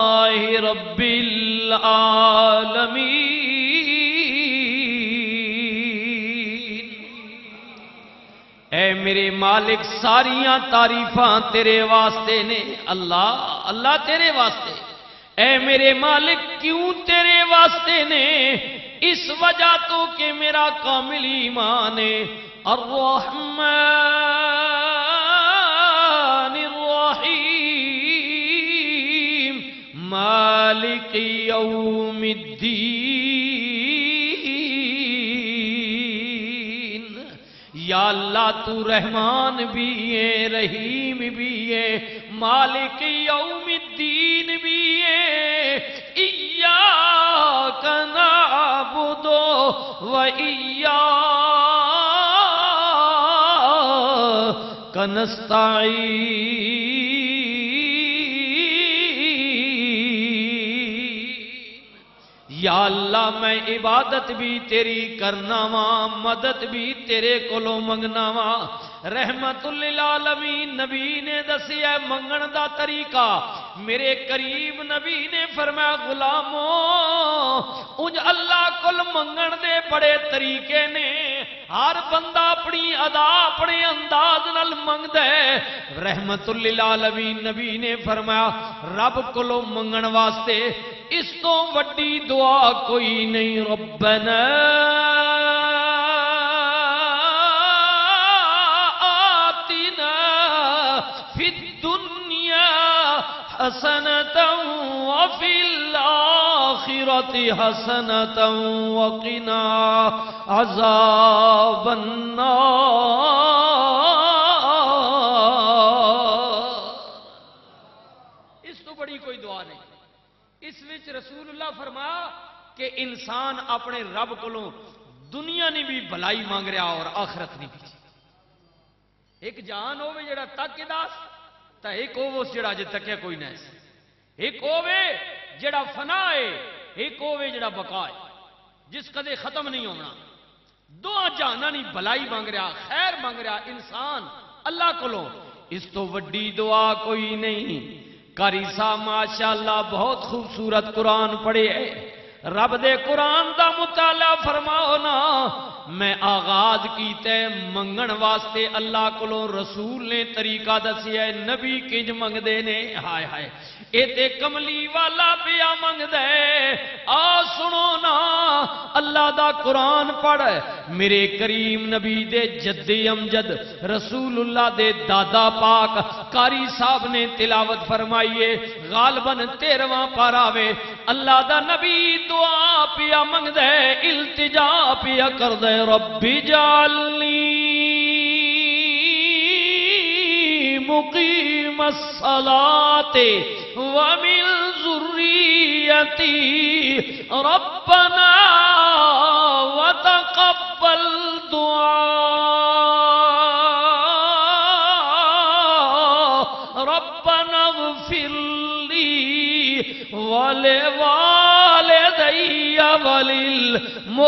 رب العالمین اے میرے مالک، ساریاں تعریفاں تیرے واسطے نے۔ اللہ اللہ تیرے واسطے۔ اے میرے مالک، کیوں تیرے واسطے نے؟ اس وجہ تو کہ میرا کامل ایمان ہے۔ الرحمن مالک یوم الدین یا اللہ تو رحمان بھی ہے، رحیم بھی ہے، مالک یوم الدین بھی ہے۔ ایاک نعبد و ایاک نستعین۔ یا اللہ میں عبادت بھی تیری کرنا وا مدد بھی تیرے کولوں منگنا وا رحمت للعالمین نبی نے دسیا منگن دا طریقہ۔ میرے قریب نبی نے فرمایا، غلامو، انج اللہ کل منگن دے بڑے طریقے نے۔ ہر بندہ اپنی ادا، اپنے انداز نال منگ دے رحمت للعالمین نبی نے فرمایا، رب کلو منگن واسطے اس تو وڈی دعا کوئی نہیں ربنا. آتنا فی الدنیا حسنة وفي الآخرة حسنة وقنا عذاب النار اس تو بڑی کوئی دعا نہیں اس وچ رسول اللہ فرما کہ انسان اپنے رب کو دنیا نے بھی بھلائی مانگ رہا اور آخرت نہیں بھی۔ ایک جان ہوے جڑا تک داس، تا ایک ہوو جڑا تکیا کوئی نہ ایک ہوے جڑا فنا ہے، ایک ہوے جڑا بقا ہے۔ جس کدے ختم نہیں ہونا۔ دو جہانا نہیں بھلائی مانگ رہا، خیر مانگ رہا انسان اللہ کو اس تو وڈی دعا کوئی نہیں۔ قاری صاحب ماشاءاللہ بہت خوبصورت قرآن پڑھے ہے رب دے قرآن دا مطالعہ فرماؤ نا، میں آغاز کیتے منگن واسطے اللہ کو رسول نے طریقہ دسی ہے، نبی کنج منگ نے، ہائے ہائے، اے کملی والا پیا منگ دے آ سنو نا، اللہ دا قرآن پڑھ، میرے کریم نبی دے جد امجد رسول اللہ دے دادا پاک کاری صاحب نے تلاوت فرمائیے، غالباً تیرواں پاراوے اللہ دا نبی دعا پیا منگ دے التجا پیا کر دے ربی جالنی مقیم الصلاة ومن ذريتي ربنا وتقبل دعاء ربنا اغفر لي ولوالدي وللمؤمنين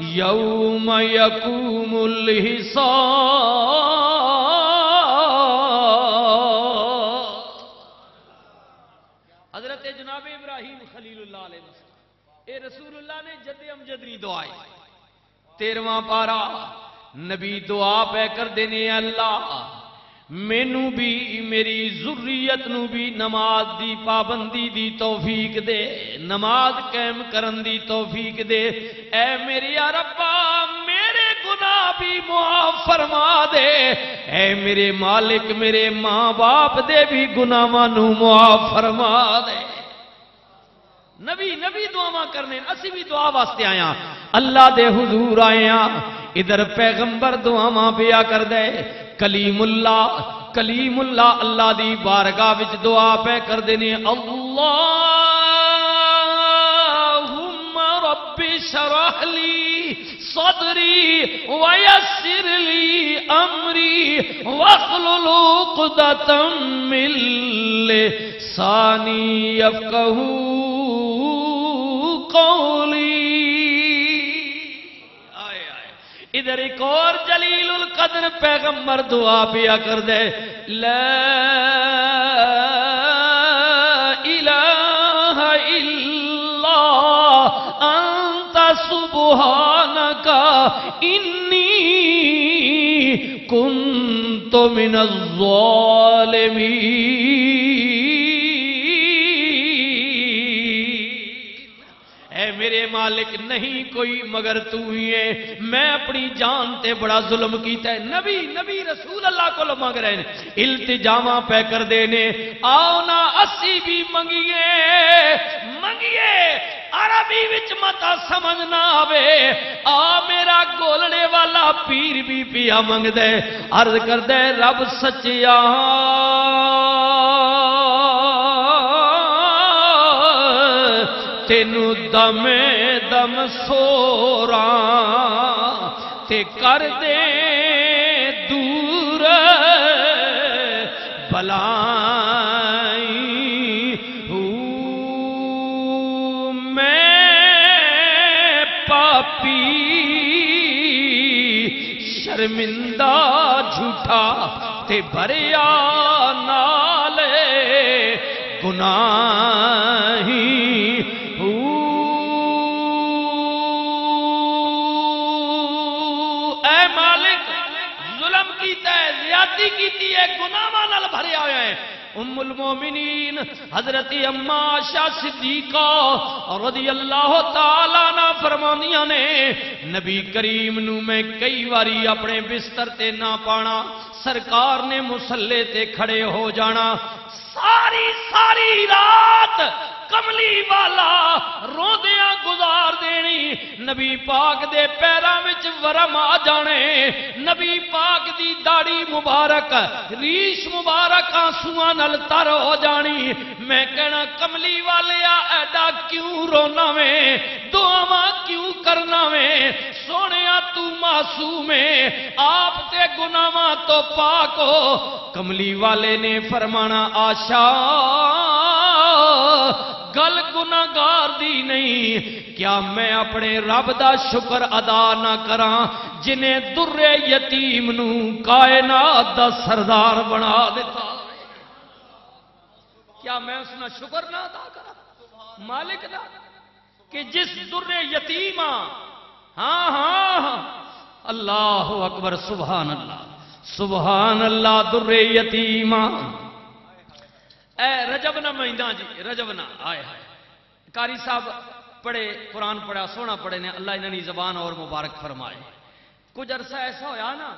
يوم يقوم الحساب. حضرت جناب ابراہیم خلیل اللہ علیہ وسلم اے رسول اللہ نے جد امجد دعائے تیرواں پارا نبی دعا پہ کر دینے اللہ مینو بھی، میری ذریت نو بھی نماز دی پابندی دی توفیق دے، نماز قائم کرن دی توفیق دے۔ اے میری ربا میرے گناہ بھی معاف فرما دے۔ اے میرے مالک، میرے ماں باپ دے بھی گناہاں نو معاف فرما دے۔ نبی نبی دعا کرنے، اسی بھی دعا واسطے آیا۔ اللہ دے حضور آیا ہاں، ادھر پیغمبر دعا پیا کر دے۔ کلیم اللہ کلیم اللہ اللہ دی بارگاہ وچ دعا پہ کر دینے اللہم رب شرح لی صدری ویسر لی امری واخلل عقدتا من لسانی یفقہو قولی ادھر ایک اور جلیل القدر پیغمبر دعا پیا کر دے۔ لا الہ الا اللہ انت سبحانک انی کنت من الظالمین۔ مالک نہیں کوئی، مگر تو ہی ہے۔ میں اپنی جان تے بڑا ظلم کیتا ہے۔ نبی نبی رسول اللہ کو مانگ رہے ہیں التجامہ پہ کر دینے آؤ نا اسی بھی منگیے۔ منگیے۔ عربی وچ متا سمجھ نہ آوے۔ آ میرا گولنے والا پیر بھی پیا منگ دے عرض کر دے رب سچیا تینو دم دم سورا تے کر دے دور بلائی او میں پاپی شرمندہ جھوٹا تے بھریا نالے گناہی ہے زیادتی کیتی ہے گناہاں نال بھریا ہویا ہے ام المومنین، حضرت اما عائشہ صدیقہ رضی اللہ تعالی عنہ فرمانیاں نے، نبی کریم نو میں کئی واری اپنے بستر تے نہ پانا، سرکار نے مسلے تے کھڑے ہو جانا۔ ساری ساری رات کملی والا روندیاں گزار دینی۔ نبی پاک دے پیراں وچ ورم آ جانے۔ نبی پاک دی داڑھی مبارک، ریش مبارک آنسواں نال تر ہو جانی۔ میں کہنا، کملی والے ایڈا کیوں رونا ویں دعاواں کیوں کرنا ویں سونیا تو معصوم ہے، آپ تے گناہاں تو پاک ہو۔ کملی والے نے فرمانا، آشا گل گناگار دی نہیں۔ کیا میں اپنے رب دا شکر ادا نہ کراں جنہیں در یتیم نو کائنات دا سردار بنا دیتا کیا میں اس نہ شکر نہ ادا کرا مالک دا؟ کہ جس در یتیم ہاں ہاں ہاں۔ اللہ اکبر، سبحان اللہ۔ سبحان اللہ در یتیم اے رجب نہ مہینہ جی رجب نہ آئے آئے کاری صاحب پڑھے، قرآن پڑھا، سونا پڑھے نے، اللہ انہی زبان اور مبارک فرمائے۔ کچھ عرصہ ایسا ہویا نا،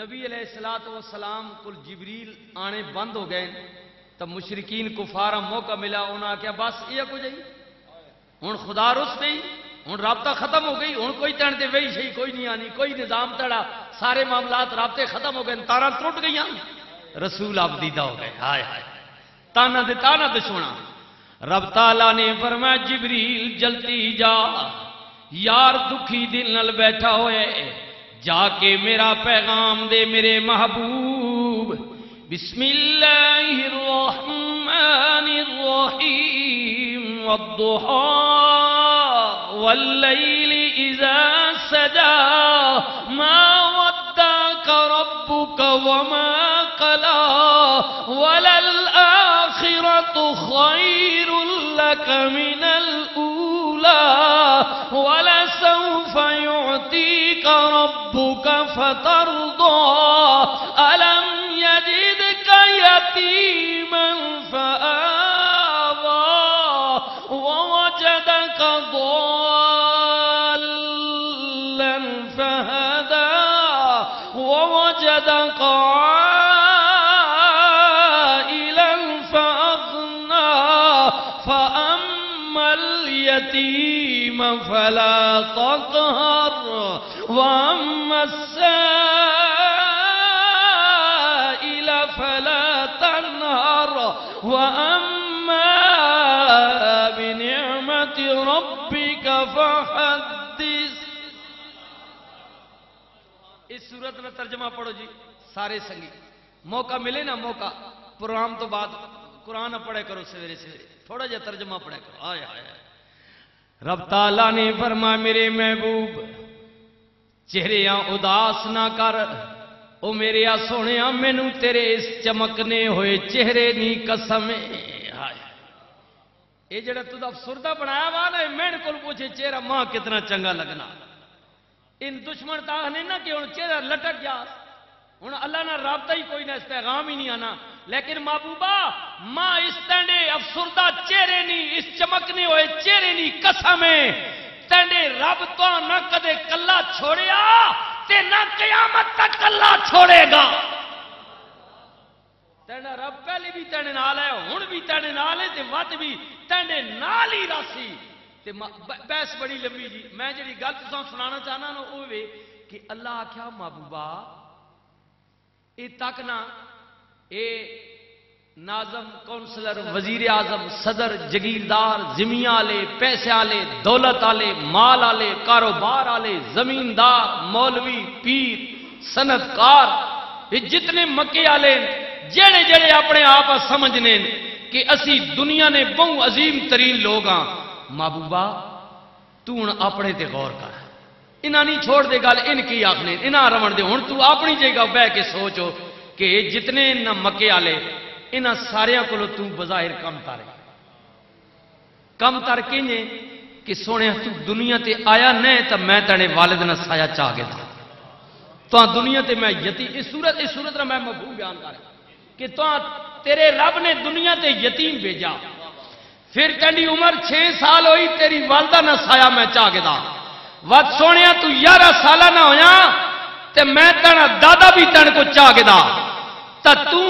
نبی علیہ السلام والسلام کل جبریل آنے بند ہو گئے، تب مشرقین کفارا موقع ملا انہوں نے کیا بس یہ کچھ ہی ہوں خدا رس گئی ہوں رابطہ ختم ہو گئی ہوں کوئی تن وہی شہی کوئی نہیں آنی، کوئی نظام تڑا، سارے معاملات رابطے ختم ہو گئے تارا ٹوٹ گئی رسول آپ دیدہ ہو گئے، ہائے ہائے۔ تانا دے تانا دشونا رب تعالیٰ نے فرمایا، جبریل جلتی جا۔ یار دکھی دل نل بیٹھا ہوئے۔ جا کے میرا پیغام دے میرے محبوب۔ بسم اللہ الرحمن الرحیم۔ والضحى والليل إذا سجى ما ودعك ربك وما قلا۔ قلى خير لك من الأولى ولسوف يعطيك ربك فترضى. ألم يجدك يتيما فآوى ووجدك ضالا فهدى ووجدك عائلا اليتيم فلا تقهر وأما السائل فلا تنهر وأما بنعمة ربك فحدث. اس صورت میں ترجمہ پڑھو جی سارے سنگی۔ موقع ملے نا موقع، پروگرام تو بعد قرآن پڑھے کرو سویرے سویرے۔ تھوڑا جا ترجمہ پڑھے کرو۔ آئے آئے آئے۔ رب تعالیٰ نے فرما میرے محبوب چہریاں اداس نہ کر۔ او میرے آ، سونے مینو تیرے اس چمکنے ہوئے چہرے نی قسم ہائے۔ یہ جڑا تو افسردہ بنایا وا نا میرے کو پوچھے، چہرہ ماں کتنا چنگا لگنا۔ ان دشمن تاہ نہیں نا کہ ہوں چہرہ لٹک گیا۔ ہوں اللہ نہ رابطہ ہی کوئی نہ، اس پیغام ہی نہیں آنا۔ لیکن محبوبہ، ماں اس تینڈے افسردہ چہرے نہیں، اس چمکنے ہوئے چہرے نہیں، قسم تینڈے رب تو نہ کدے کلا چھوڑیا تے نہ قیامت تک کلا چھوڑے گا۔ تینڈا رب پہلے بھی تینڈے نال ہے، ہن بھی تینڈے نال ہے تے وقت بھی تینڈے نال ہی راسی تے بحث بڑی لمبی جی۔ میں جڑی گل تساں سنانا چاہنا نا وہ وے کہ اللہ آکھیا، محبوبہ، اے تک نہ اے ناظم کونسلر، وزیر اعظم، صدر، جگیردار، زمین والے پیسے والے دولت والے مال والے کاروبار والے زمیندار، مولوی، پیر، صنعتکار یہ جتنے مکے والے جڑے جڑے اپنے آپ سمجھنے کہ اسی دنیا نے بہو عظیم ترین لوگ ہاں محبوبہ، تو ہوں اپنے تے غور کر۔ انہاں نہیں چھوڑ دے گل، ان کی آخنے، انہاں رمن دے ہوں تو اپنی جگہ بہ کے سوچو کہ جتنے نہ مکے والے انہاں سارے کو بظاہر کم تارے۔ کم تر کہ سونے تو دنیا تے آیا نہیں تو میں تڑے والد نہ سایا چاہ گیا تو دنیا تے میں یتی، اس صورت اس صورت میں مفہوم بیان کر کہ تو تیرے رب نے دنیا تے یتیم بھیجا۔ پھر تیری عمر چھ سال ہوئی، تیری والدہ نہ سایا میں چاہ گیا وقت سونے تو یارہ سالہ نہ ہویا۔ تے میں تیرا دادا بھی تین کو چاہ گیا تا تو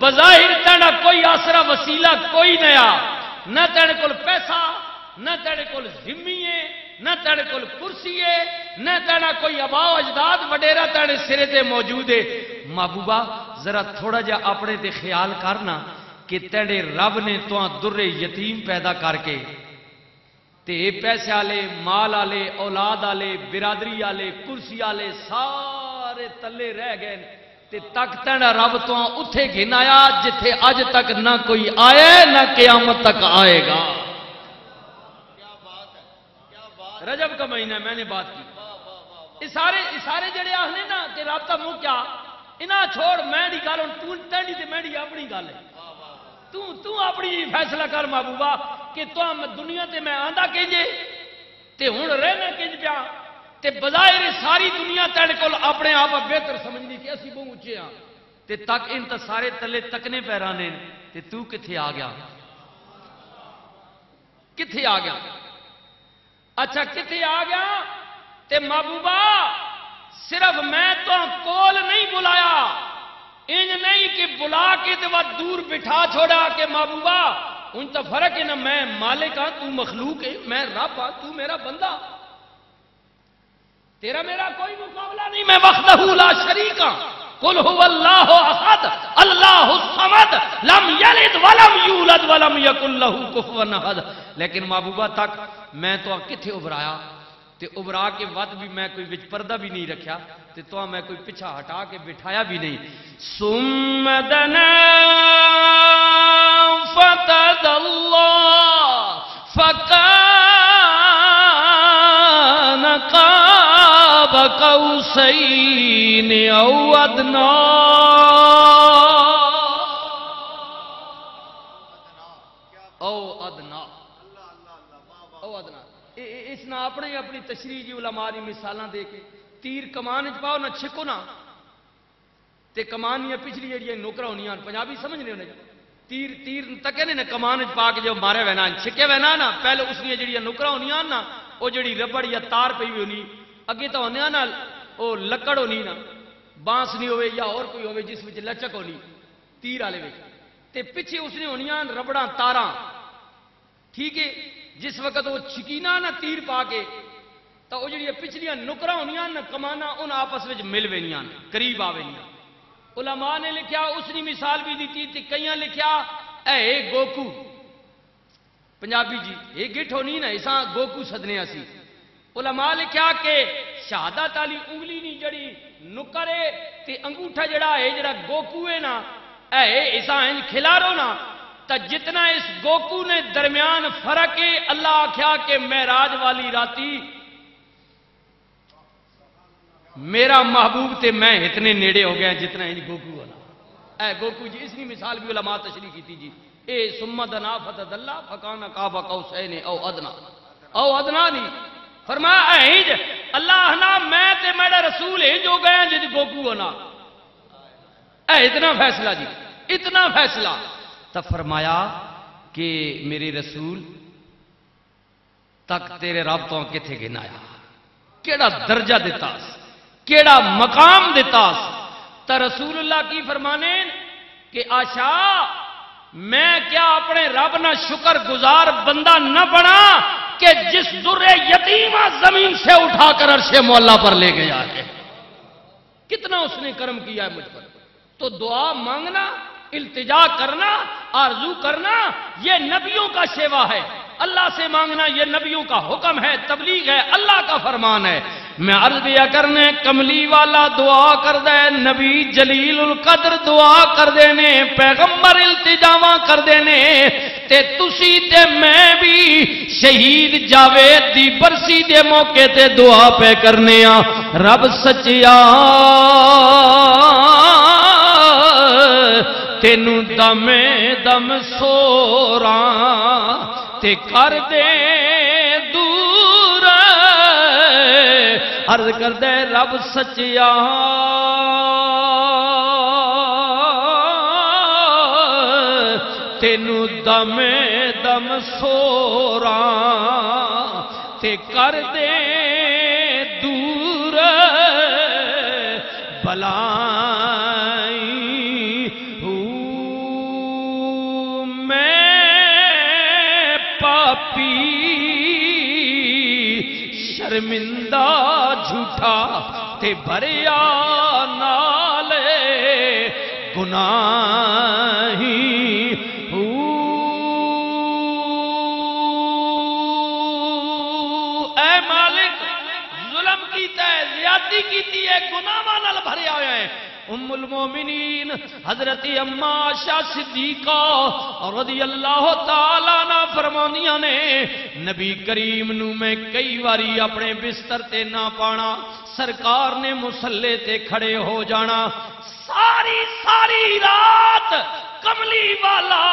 بظاہر تیرا کوئی آسرا وسیلہ کوئی نیا۔ نہ تیرے کول پیسہ، نہ تیرے کول ذمی ہے نہ تیرے کول کرسی ہے نہ تیرا کوئی اباؤ اجداد وڈیرا تیرے سرے تے موجود ہے۔ محبوبہ، ذرا تھوڑا جا اپنے تے خیال کرنا کہ تیرے رب نے تو در یتیم پیدا کر کے تے پیسے والے، مال والے، اولاد والے، برادری والے، کرسی والے سارے تلے رہ گئے تے تک تیرا رب تو اتے گن آیا جتھے اج تک نہ کوئی آئے، نہ قیامت تک آئے گا۔ رجب کا مہینہ میں نے بات کی۔ سارے سارے جڑے آخنے نا کہ رابطہ منہ کیا؟ انہاں چھوڑ، میں گل ہوں تینی تے میں اپنی گل ہے۔ تو تو اپنی فیصلہ کر محبوبہ کہ تو ہم دنیا تے میں آندا کہجے تے ہوں رہنا کج پیا؟ تے بظاہر ساری دنیا تیرے کول اپنے آپ بہتر سمجھنی کہ اسی بہت اچے ہاں۔ تے تک ان تے سارے تلے تکنے پیرانے تے تو کتھے آ گیا؟ کتھے آ گیا؟ اچھا کتنے آ گیا؟ تے محبوبہ، صرف میں تو کول نہیں بلایا۔ انج نہیں کہ بلا کے تے وقت دور بٹھا چھوڑا کہ محبوبہ، ان تو فرق ہے نا میں مالک ہاں تو مخلوق ہے، میں رب ہاں تو میرا بندہ۔ تیرا میرا کوئی مقابلہ نہیں، میں وقت لا شریک ہاں۔ کل ہو اللہ احد، اللہ الصمد، لم یلد ولم یولد ولم یکن له کفوا احد۔ لیکن محبوبہ تک میں تو کتھے ابرایا تے ابرا کے ود بھی میں کوئی وچ پردہ بھی نہیں رکھیا تے تو میں کوئی پیچھا ہٹا کے بٹھایا بھی نہیں۔ ثم دنا فتد اللہ فکان قاب قوسین او ادنا اس نے اپنے اپنی تشریح جی علماء دی مثالاں دے کے تیر کمان چ پاؤ، نہ چھکو نا تے کمان یا پچھلی جڑی نوکر ہونی پنجابی سمجھ نہیں ہونے تیر تیر تکے نے کمان چ پا کے جو مارے وینا چھکے وینا نا پہلے اس نے جڑی نوکر ہونی نا وہ جڑی ربڑ یا تار پی ہوئی ہونی۔ اگے تو ہونے نا وہ لکڑ ہونی نا بانس نہیں ہوئے یا اور کوئی ہوئے جس وچ لچک ہونی۔ تیر والے وچ۔ تے پیچھے اس نے ہونیاں ربڑاں، تاراں۔ ٹھیک ہے؟ جس وقت وہ چھکینا نہ تیر پا کے، تو وہ جڑی پچھلیاں نکرا ہونی نہ کمانا ان آپس میں مل وینیاں قریب آ علماء نے لکھیا، اس نے مثال بھی دیتی تھی کئی لکھیا، اے گوکو۔ پنجابی جی یہ گٹھ ہونی نا، اساں گوکو سدنے اسی علماء لکھیا کہ شہادت والی انگلی نہیں جڑی نکرے تے انگوٹھا جڑا ہے، جڑا گوکو ہے نا، اے اساں کھلارو نا تا جتنا اس گوکو نے درمیان فرق ہے، اللہ آخیا کہ میراج والی راتی میرا محبوب تے میں اتنے نیڑے ہو گیا جتنا انج گوکو والا۔ اے گوکو جی اس کی مثال بھی علماء تشریح کی تھی جی۔ اے سمت نافت اللہ فکانا کعبہ قوسین او ادنا۔ او ادنا نہیں فرمایا، اے اللہ نا میں تے میرا رسول ہنج ہو گئے جی گوگو ہونا۔ اے اتنا فیصلہ جی اتنا فیصلہ۔ تب فرمایا کہ میرے رسول، تک تیرے رابطوں کتنے گنایا کیڑا درجہ دیتا کیڑا مقام دیتا س تا رسول اللہ کی فرمانے کہ آشا، میں کیا اپنے رب نہ شکر گزار بندہ نہ بنا کہ جس در یتیمہ زمین سے اٹھا کر عرش مولا پر لے گیا ہے؟ کتنا اس نے کرم کیا ہے مجھ پر؟ تو دعا مانگنا التجا کرنا، آرزو کرنا، یہ نبیوں کا سیوا ہے۔ اللہ سے مانگنا یہ نبیوں کا حکم ہے، تبلیغ ہے، اللہ کا فرمان ہے۔ میں عرض دیا کرنے، کملی والا دعا کر دے، نبی جلیل القدر دعا کر دینے، پیغمبر التجاواں کر دینے۔ تے تسی تے میں بھی شہید جاوید دی برسی دے موقع تے دعا پہ کرنے آ رب سچیا تینوں دم دم سوراں تے کر دے دور۔ عرض کر دے رب سچیا تینوں دم دم سوراں تے کر دے شرمندہ جھوٹا تے بھریا نالے گناہی۔ اے مالک، ظلم کیتا ہے، زیادتی کیتی ہے گناہ نال بھریا ہویا ہے۔ ام المومنین حضرت اما شاہ صدیقہ رضی اللہ تعالیٰ نہ فرمانیاں نے، نبی کریم نو میں کئی واری اپنے بستر تے نہ پانا، سرکار نے مسلے تے کھڑے ہو جانا، ساری ساری رات کملی والا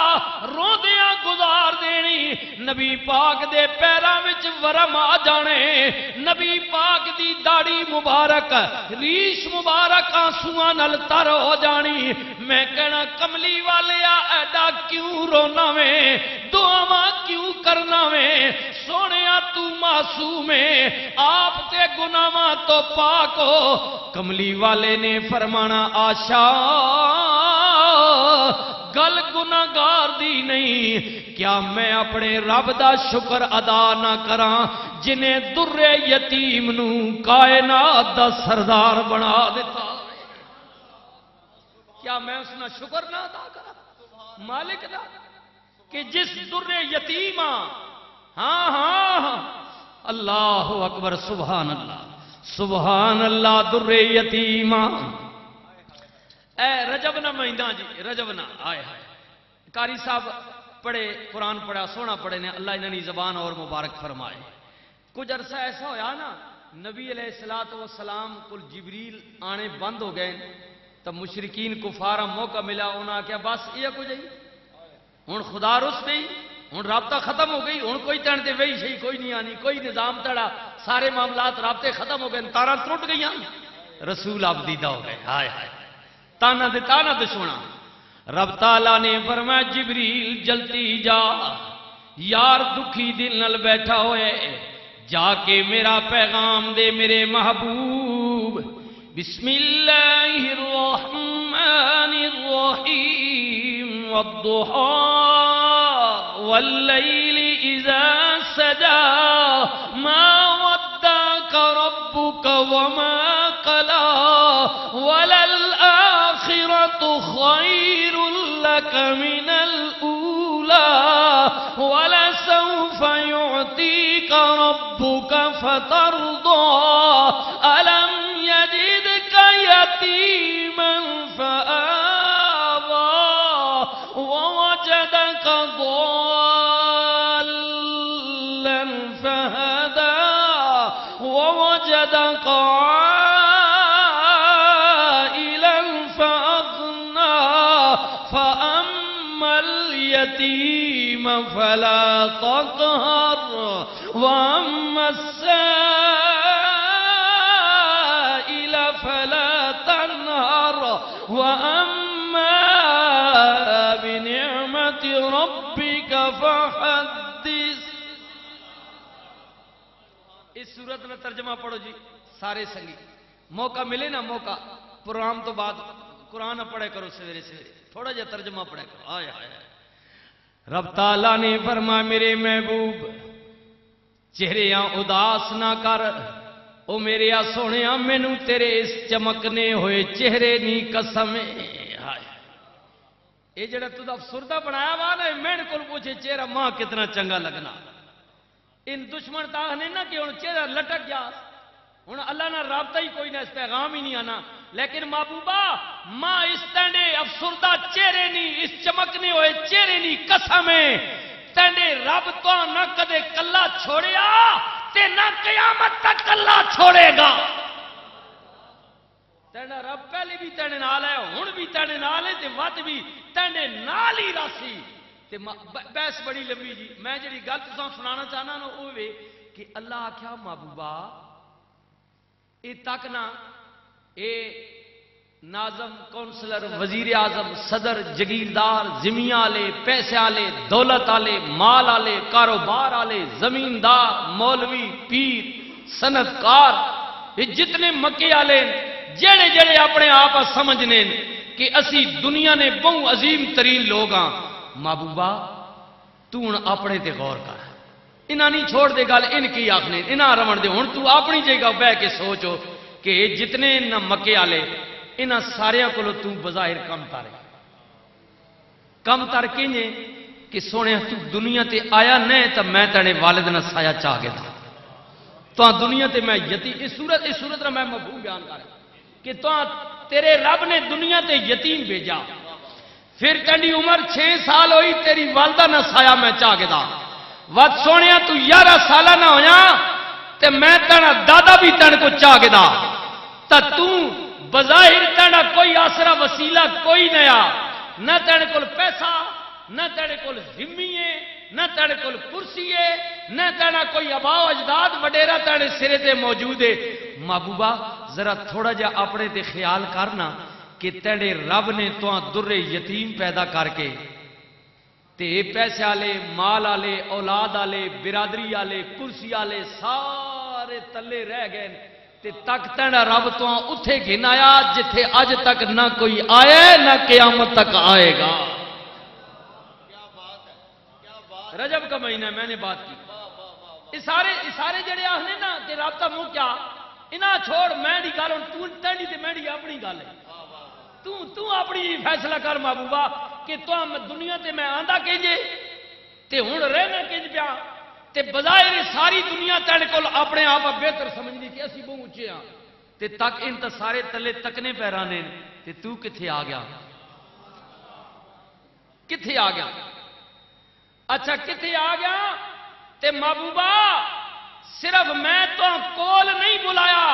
روندیاں گزار دینی نبی پاک دے پیراں وچ ورم آ جانے نبی پاک دی داڑھی مبارک ریش مبارک آنسواں نال تر ہو جانی میں کہنا کملی والیا ایڈا کیوں رونا ویں دعاواں کیوں کرنا ویں سونیا تو معصوم ہے آپ تے گناہاں تو پاک ہو کملی والے نے فرمانا آشا گل گناگار دی نہیں۔ کیا میں اپنے رب دا شکر ادا نہ کراں جنہیں در یتیم نو کائنات دا سردار بنا دیتا؟ کیا میں اس نہ شکر نہ ادا کرا مالک دا؟ کہ جس در یتیم ہاں ہاں ہاں۔ اللہ اکبر، سبحان اللہ۔ سبحان اللہ در یتیم اے رجب نہ مہینہ جی رجب نہ، آئے ہائے۔ کاری صاحب پڑھے، قرآن پڑھا، سونا پڑھے نے، اللہ انہی زبان اور مبارک فرمائے۔ کچھ عرصہ ایسا ہویا نا، نبی علیہ السلام و سلام کل جبریل آنے بند ہو گئے تب مشرقین کفارا موقع ملا، انہاں کیا بس یہ کچھ جی ہوں خدا رس نہیں ہوں رابطہ ختم ہو گئی ہوں کوئی تن تے وہی شہی کوئی نہیں آنی، کوئی نظام تڑا، سارے معاملات رابطے ختم ہو گئے تارا ٹوٹ گئی رسول آپ دیدہ ہو گئے، ہائے ہائے۔ تانا دے تانا دے سونا رب تعالیٰ نے فرمایا جبریل جلتی جا یار دکھی دل نل بیٹھا ہوئے جا کے میرا پیغام دے میرے محبوب بسم اللہ الرحمن الرحیم والضحى والليل إذا سجى ما ودك ربك وما قلى وللآخرة خير لك من الأولى ولسوف يعطيك ربك فترضى. ألم يجدك يتيما فآوى ووجدك ضالا فهدى ووجدك عائلا اليتيم فلا تقهر وأما السائل فلا تنهر وأما بنعمة ربك فحدث. اس صورت میں ترجمہ پڑھو جی سارے سنگی موقع ملے نا موقع پروگرام تو بعد قرآن پڑھے کرو سویرے سویرے تھوڑا جا ترجمہ پڑھے کرو آئے آئے آئے رب تعالیٰ نے فرما میرے محبوب، چہرے اداس نہ کر۔ او میرے آ سونے مینو تیرے اس چمکنے ہوئے چہرے نی قسم یہ جڑا تو افسردہ بنایا وا نا میرے کو پوچھے چہرہ ماں کتنا چنگا لگنا۔ ان دشمن تا نے نا کہ ہوں چہرہ لٹک گیا۔ ہوں اللہ نہ رابطہ ہی کوئی نہ، اس پیغام ہی نہیں آنا۔ لیکن محبوبہ، ماں اس تینڈے افسردہ چہرے نہیں اس چمکنے ہوئے چہرے نہیں قسم تینڈے رب تو نہ کدے کلا چھوڑیا، تے نہ قیامت تک کلا چھوڑے گا۔ تینڈا رب پہلے بھی تینڈے نال ہے، ہن بھی تینڈے نال ہے، تے ود بھی تینڈے نال ہی راسی۔ تے بحث بڑی لمبی جی۔ میں جڑی گل تساں سنانا چاہنا نا وہ کہ اللہ آکھیا، محبوبہ، اے تک نہ اے ناظم کونسلر وزیر اعظم صدر جگیردار زمین والے پیسے والے دولت والے مال والے کاروبار والے زمیندار، مولوی، پیر، صنعتکار، یہ جتنے مکے والے جڑے جڑے اپنے آپ سمجھنے کہ اسی دنیا نے بہو عظیم ترین لوگ ہاں۔ محبوبہ، تو ہوں اپنے تے غور کر۔ انہاں نہیں چھوڑ دے گل، ان کی آخنے، انہاں رمن دے۔ ہوں تو اپنی جگہ بہ کے سوچو کہ جتنے نہ مکے والے انہاں سارے کو تو بظاہر کم تارے۔ کم تر کینے کہ سونے تو دنیا تے آیا نہیں تو میں تیرے والد نہ سایا چاہ گیا تھا۔ تو دنیا تے میں یتیم اس صورت اس صورت میں مفہوم بیان کر کہ تو تیرے رب نے دنیا تے یتیم بھیجا۔ پھر تیری عمر چھ سال ہوئی، تیری والدہ نہ سایا میں چاہ گیا تھا۔ وقت سونے تو یارہ سالہ نہ ہویا، تے میں تیرا دادا بھی تین کو چاہ گیا تا بظاہر تیرا کوئی آسرا وسیلہ کوئی نیا، نہ تیرے کول پیسہ، نہ تیرے کول ذمی ہے نہ تیرے کول کرسی ہے نہ تیرا کوئی اباؤ اجداد وڈیرا تیرے سرے تے موجود ہے۔ محبوبہ، ذرا تھوڑا جا اپنے تے خیال کرنا کہ تیرے رب نے تو در یتیم پیدا کر کے تے پیسے والے، مال والے، اولاد والے، برادری والے، کرسی والے سارے تلے رہ گئے۔ تے تک تیرا رب تو اتے گن آیا جتھے اج تک نہ کوئی آیا نہ قیامت تک آئے گا۔ رجب کا مہینہ میں نے بات کی۔ سارے سارے جڑے آخنے نا کہ رابطہ منہ کیا، انہاں چھوڑ، میں گل ہوں تے میری اپنی گل ہے۔ تو تو اپنی فیصلہ کر محبوبہ کہ تو دنیا تے میں آندا کہجے تے ہوں رہنا کہج پیا۔ تے بظاہر ساری دنیا تیرے کول اپنے آپ بہتر سمجھنی کہ اسی بہت اچے ہاں۔ تے تک ان تے سارے تلے تکنے پیرانے تے تو کتھے آ گیا؟ کتھے آ گیا؟ اچھا کتنے آ گیا؟ تے محبوبہ، صرف میں تو کول نہیں بلایا۔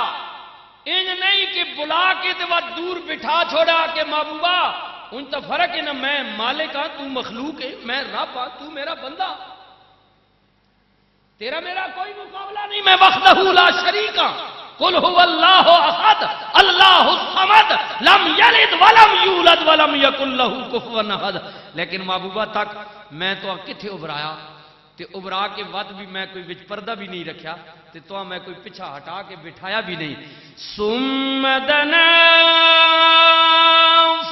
انج نہیں کہ بلا کے تے وہ دور بٹھا چھوڑا کہ محبوبہ، ان تو فرق ہے نا، میں مالک ہاں تو مخلوق ہے، میں رب ہاں تو میرا بندہ۔ تیرا میرا کوئی مقابلہ نہیں، میں وحدہ لا شریک ہاں۔ قل هو اللہ احد، اللہ الصمد، لم یلد ولم یولد ولم یکن له کفوا احد۔ لیکن محبوبہ تک میں تو کتھے ابرایا تے ابرا کے ود بھی میں کوئی وچ پردہ بھی نہیں رکھیا، تے تو میں کوئی پیچھا ہٹا کے بٹھایا بھی نہیں۔ ثم دنا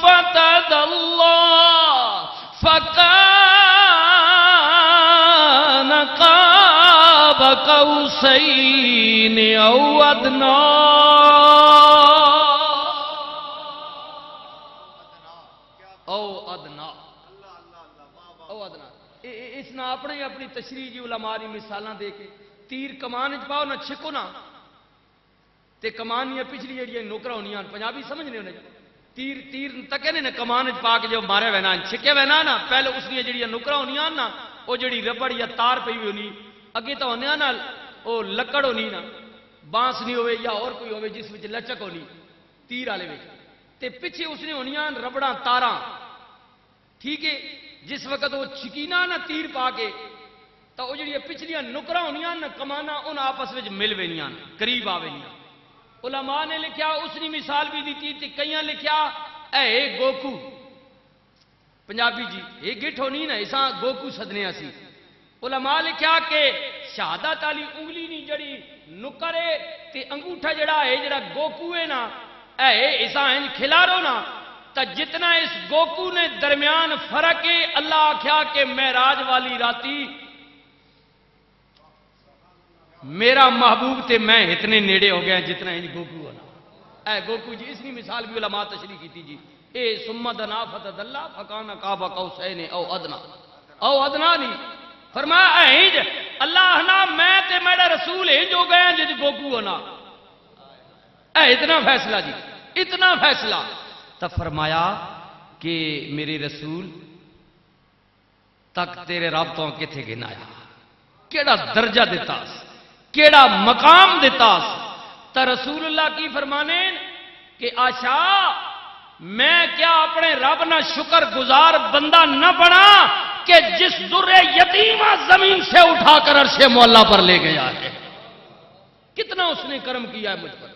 فتد اللہ قاب قوسین او ادنا. او ادنا. او ادنا. اس نہ اپنے اپنی تشریح جی علماء دی مثالاں دے کے تیر کمان وچ پاؤ نہ چھکو نہ. تے کمان یا پچھلی جڑی نوکرا ہونیاں پنجابی سمجھنے ہونے جی. تیر تیر تکے نے کمان وچ پا کے جو مارے وینا چھکے وینا نا پہلے اس نے جڑی نوکرا ہونیاں نا او جڑی ربڑ یا تار پئی ہونی اگے تو ہونیا نا او لکڑ ہونی نا بانس نہیں ہوے یا اور کوئی ہوے جس وچ لچک ہونی تیر والے تے پیچھے اس نے ہونیاں ربڑاں تاراں ٹھیک ہے جس وقت وہ چکینا نہ تیر پا کے تو وہ جڑی پچھلیاں نکرا ہونیاں نہ کمانا ان آپس میں مل وینیاں قریب آ وینیاں علماء نے لکھیا اس نے مثال بھی دیتی تھی کئیاں لکھیا اے گوکو پنجابی جی یہ گٹھ ہونی نا اساں گوکو سدنے اسی علماء لکھیا کہ شہادت والی انگلی نہیں جڑی نکرے تے انگوٹھا جڑا ہے، جڑا گوکو ہے نا، اے اساں انج کھلارو نا، تا جتنا اس گوکو نے درمیان فرق ہے، اللہ آکھیا کہ معراج والی راتی، میرا محبوب تے میں اتنے نیڑے ہو گیا جتنا انج گوکو ہونا اے گوکو جی اس کی مثال بھی علماء تشریح کی تھی جی۔ اے سمت نافت اللہ فکانا کعبہ قوسین او ادنا۔ او ادنا نہیں فرمایا اے ہنج، اللہ نا، میں تے میرا رسول ہنج ہو گیا جج گوکو ہونا اے، اتنا فیصلہ جی اتنا فیصلہ۔ تب فرمایا کہ میرے رسول تک تیرے رابطوں کتنے گنایا کیڑا درجہ دیتا کیڑا مقام دیتا تا رسول اللہ کی فرمانے کہ، آشا، میں کیا اپنے رب نہ شکر گزار بندہ نہ بنا کہ جس در یتیمہ زمین سے اٹھا کر عرش مولا پر لے گیا ہے۔ کتنا اس نے کرم کیا ہے مجھ پر؟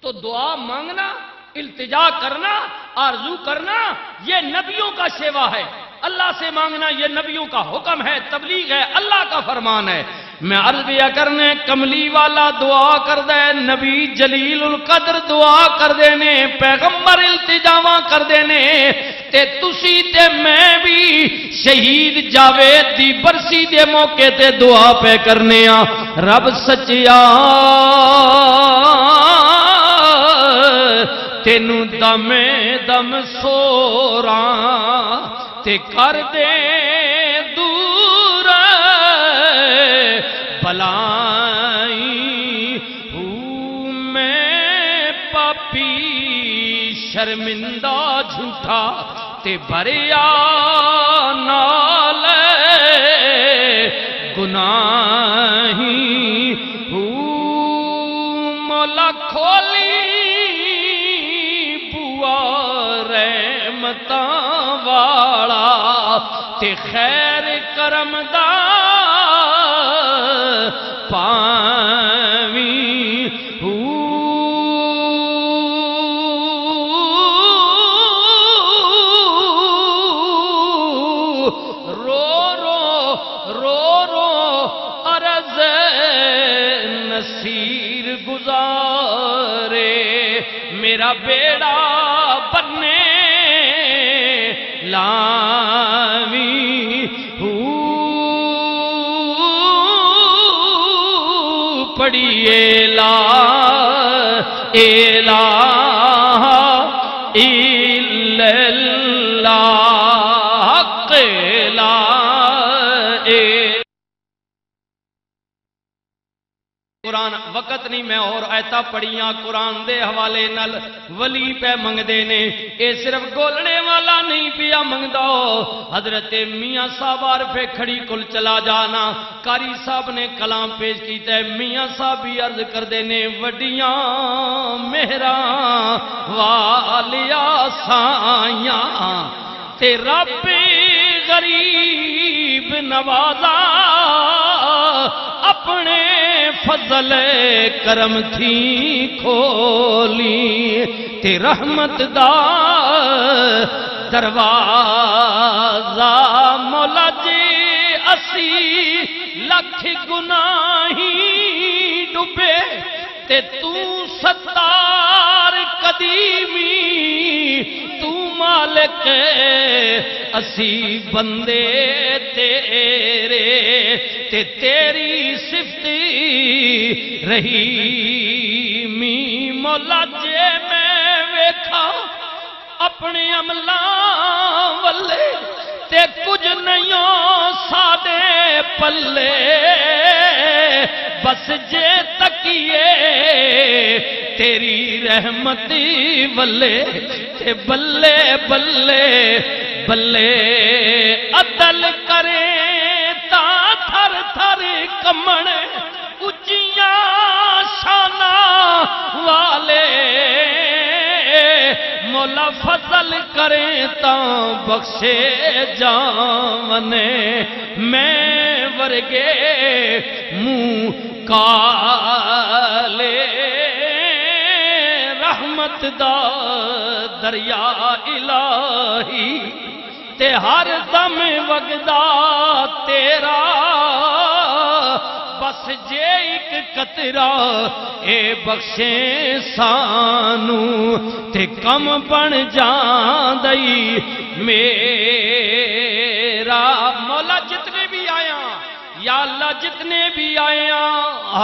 تو دعا مانگنا، التجا کرنا، آرزو کرنا، یہ نبیوں کا سیوا ہے۔ اللہ سے مانگنا یہ نبیوں کا حکم ہے، تبلیغ ہے، اللہ کا فرمان ہے۔ میں عرض دیا کرنے، کملی والا دعا کر دے نبی جلیل القدر دعا کر دینے پیغمبر التجاواں کر دینے تے تسی تے میں بھی شہید جاوید دی برسی دے موقع تے دعا پہ کرنے آ رب سچیا تینوں دم دم سورا تے کر دے بلائی ہوں میں پاپی شرمندہ جھوٹا تے بھریا نال گناہی ہوں مولا کھولی، بوا رحمتاں والا تے خیر کرم دا پاوی۔ رو رو رو رو عرض نصیر گزارے۔ میرا بیڑا لا الہ وقت نہیں میں اور ایتا پڑھیاں قرآن دے حوالے نل ولی پہ منگ دینے اے صرف گولنے والا نہیں پیا منگ دو حضرت میاں صاحب عرفے کھڑی کل چلا جانا کاری صاحب نے کلام پیش کیتا ہے میاں صاحب بھی عرض کر دینے وڈیاں مہرا والیا سائیاں تے رب غریب نوازا اپنے فضل کرم تھی کھولی تے رحمت دا دروازہ مولا جی اسی لکھ گناہی ڈبے تے تو ستار قدیمی، تو مالک اسی بندے تیرے تے تیری صفتی رہی۔ می مولا جے میں ویکھا، اپنے عملہ والے تے کچھ نہیں ساڈے پلے۔ بس جے تکیے، تیری رحمتی بلے تے بلے بلے بلے عدل کرے، تا تھر تھر کمن اچیاں والے مولا فضل کریں تا بخشے جاونے میں ورگے منہ کالے رحمت دا دریا الہی تے ہر دم وگدا تیرا بس جے ایک قطرہ اے بخشے سانو تے کم بن جان دئی میرا یا اللہ جتنے بھی آیا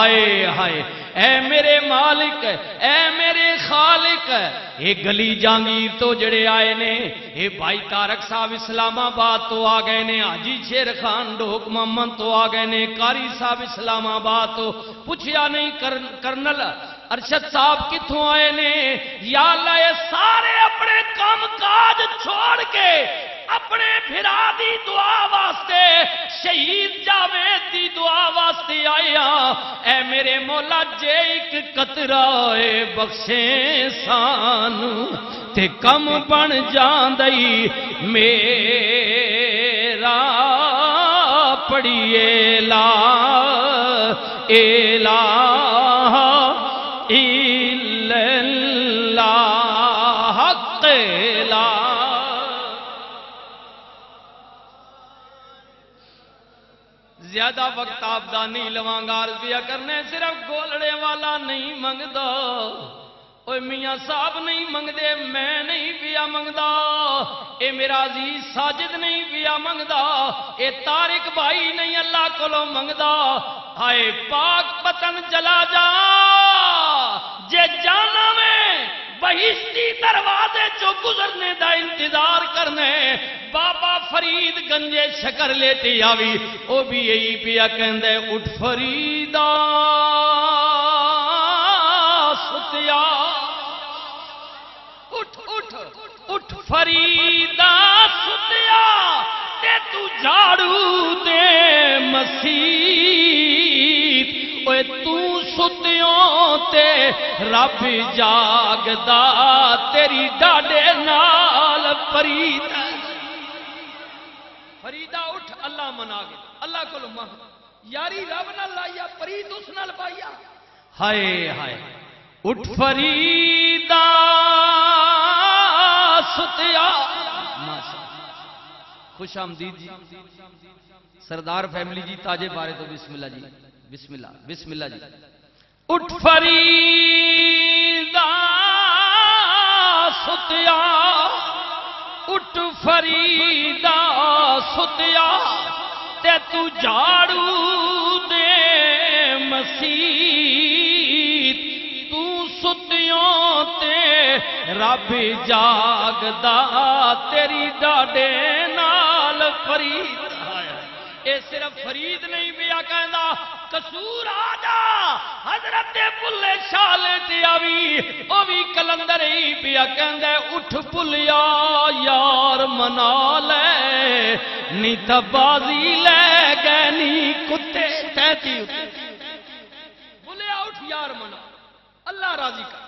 آئے ہائے اے میرے مالک، اے میرے خالق، اے گلی جانگیر تو جڑے آئے نے، اے بھائی تارک صاحب اسلام آباد تو آ گئے نے آجی شیر خان ڈوک محمد تو آ گئے نے کاری صاحب اسلام آباد تو پوچھیا نہیں کرنل ارشد صاحب کتوں آئے نے، یا اللہ یہ سارے اپنے کام کاج چھوڑ کے اپنے بھرا دی دعا واسطے، شہید جاوید دی دعا واسطے آیا ہاں۔ اے میرے مولا، جے ایک قطرہ اے بخشے سانو تے کم بن جان دئی میرا پڑیے لا الہ الا زیادہ وقت آپ دانی لوانگار بیا کرنے صرف گولڑے والا نہیں منگ اوے میاں صاحب نہیں منگ دے میں نہیں پیا منگدا اے میرا عزیز ساجد نہیں پیا منگدا اے تارک بھائی نہیں اللہ کو منگدا ہائے پاک پتن چلا جا۔ جے جانا میں بہشتی دروازے جو گزرنے دا انتظار کرنے، بابا فرید گنجے شکر لیتی آوی او بھی یہی پیا کہندے اٹھ فریدہ ستیا اٹھ اٹھ اٹھ فریدہ ستیا تے تو جھاڑو دے مسیح اوے تو ستیوں تے رب جاگدا تیری ڈاڈے نال فرید فریدہ اٹھ، اللہ منا گے اللہ کو مانگ یاری رب نہ لایا فرید اس نال پایا ہائے ہائے۔ اٹھ فریدہ، ستیا۔ خوش آمدید جی۔ سردار فیملی جی تاجے بارے تو بسم اللہ جی۔ بسم اللہ بسم اللہ جی۔ اٹھ فریدہ، ستیا۔ اٹھ فریدہ ستیا تے تو جھاڑو دے مسیح تو ستیوں تے رب جاگدا تیری ڈاڈے نال فرید اے صرف فرید نہیں قصور آ حضرت بلے شالے تے آوی، او بھی کلندر ہی پیا کہندا اٹھ بلیا یار منا لے، نی تبازی لے گئے، نی کتے تہتی بلیا اٹھ یار منا۔ اللہ راضی کر۔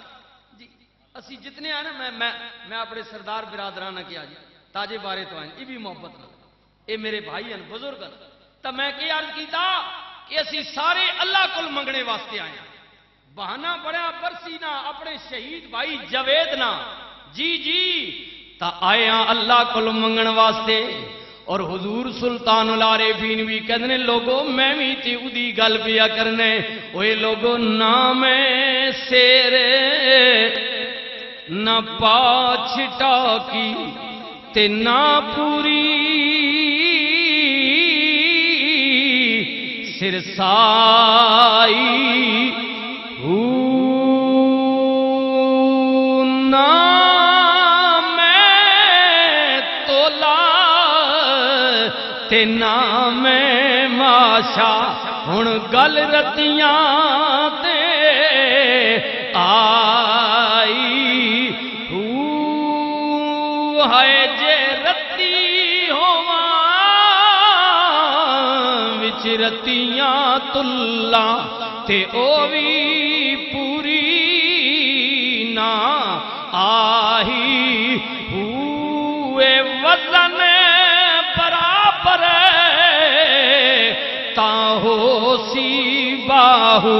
جی اسی جتنے ہیں نا، میں میں میں اپنے سردار برادرانہ کیا جی تاجے بارے تو ہیں یہ بھی محبت نہ۔ اے میرے بھائی ہیں، بزرگ تو میں کیا عرض کیتا؟ اسی سارے اللہ کل منگنے واسطے آئے ہیں۔ بہانا بڑا برسی نہ، اپنے شہید بھائی جوید نہ۔ جی جی تا آئے ہیں اللہ کل منگن واسطے۔ اور حضور سلطان العارفین بھی کہنے لوگوں میں بھی تی ادی گل پیا کرنے۔ اوے لوگوں نہ سیرے نہ پاچھٹا کی، تے نہ پوری سرسائی نہ میں تولا تے نہ میں ماشا ہن گل رتیاں تے وچ تلا تے او بھی پوری نہ آہی ہوئے وزن برابر تا ہو سی باہو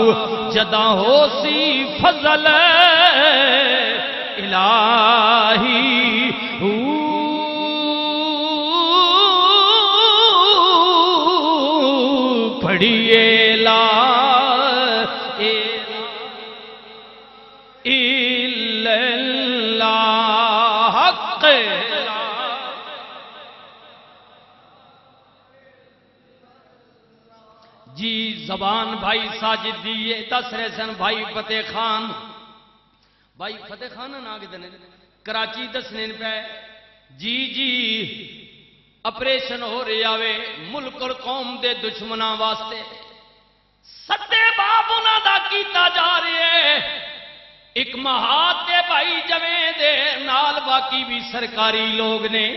جدا ہو سی فضل الہی پڑھیے زبان بھائی ساجد دیئے دس رہے سن بھائی فتح خان۔ بھائی فتح خان نا دنے۔ کراچی دسنے پہ جی جی اپریشن ہو رہے آوے ملک اور قوم دے دشمنہ واسطے۔ ستے باب انہ دا کیتا جا رہے ایک مہات دے بھائی جویں دے نال باقی بھی سرکاری لوگ نے۔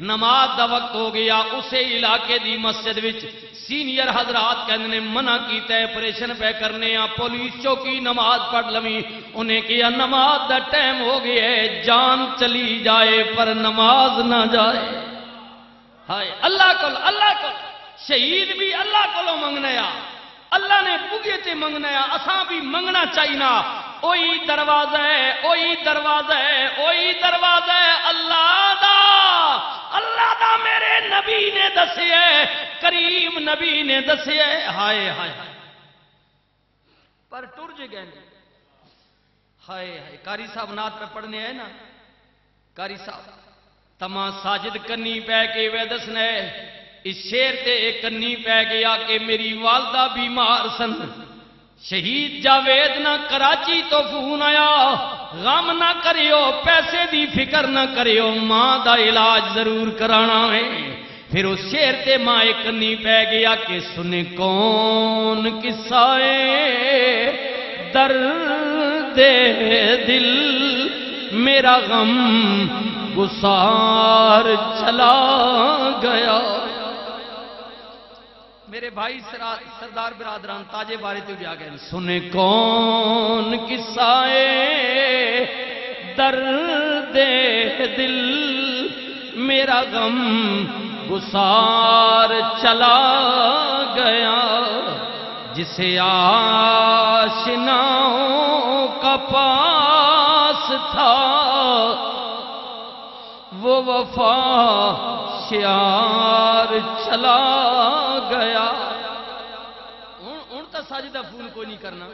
نماز دا وقت ہو گیا اسے علاقے دی مسجد وچ سینئر حضرات کہنے نے منع کیتا ہے پریشن پہ کرنے ہیں، پولیس چوکی نماز پڑھ لمی انہیں کیا نماز دا ٹائم ہو گیا ہے، جان چلی جائے، پر نماز نہ جائے۔ ہائے، اللہ کو اللہ کو شہید بھی اللہ کو منگنے آ۔ اللہ نے بگے تے منگنا ہے اساں بھی منگنا چاہینا۔ اوہی دروازہ ہے، اوہی دروازہ ہے، اوہی دروازہ ہے، اللہ دا اللہ دا میرے نبی نے دسے ہے، کریم نبی نے دسے ہے۔ ہائے ہائے پر ٹر جے گئے ہائے ہائے۔ کاری صاحب نات پہ پڑھنے ہیں نا۔ کاری صاحب تما ساجد کنی پہ کے وے دسنے۔ اس شیر تے کنی پہ گیا کہ میری والدہ بیمار سن۔ شہید جاوید نہ کراچی تو فون آیا۔ غم نہ کریو، پیسے دی فکر نہ کریو، ماں دا علاج ضرور کرانا ہے۔ پھر اس شیر تے ماں ایک کنی پہ گیا کہ سنے کون کسائے درد دل، میرا غم گسار چلا گیا۔ میرے بھائی سردار برادران، تاجے بارے تو جا گئے سنے کون کسائے درد دل، میرا غم گسار چلا گیا۔ جسے آشناؤں کا پاس تھا، وہ وفا شیار چلا گیا ہوں تو ساجدہ فون کوئی نہیں کرنا۔